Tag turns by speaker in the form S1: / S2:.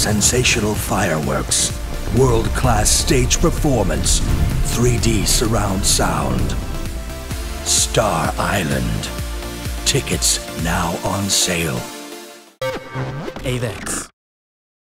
S1: sensational fireworks, world-class stage performance, 3D surround sound. Star Island. Tickets now on sale.
S2: Avex.